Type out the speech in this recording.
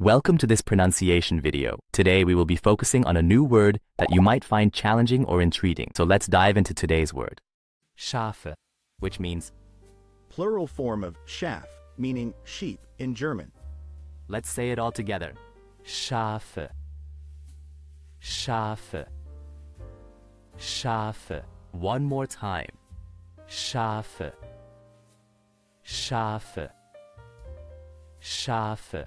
Welcome to this pronunciation video. Today we will be focusing on a new word that you might find challenging or intriguing. So let's dive into today's word. Schafe, which means Plural form of Schaf, meaning sheep in German. Let's say it all together. Schafe. Schafe. Schafe. One more time. Schafe. Schafe. Schafe.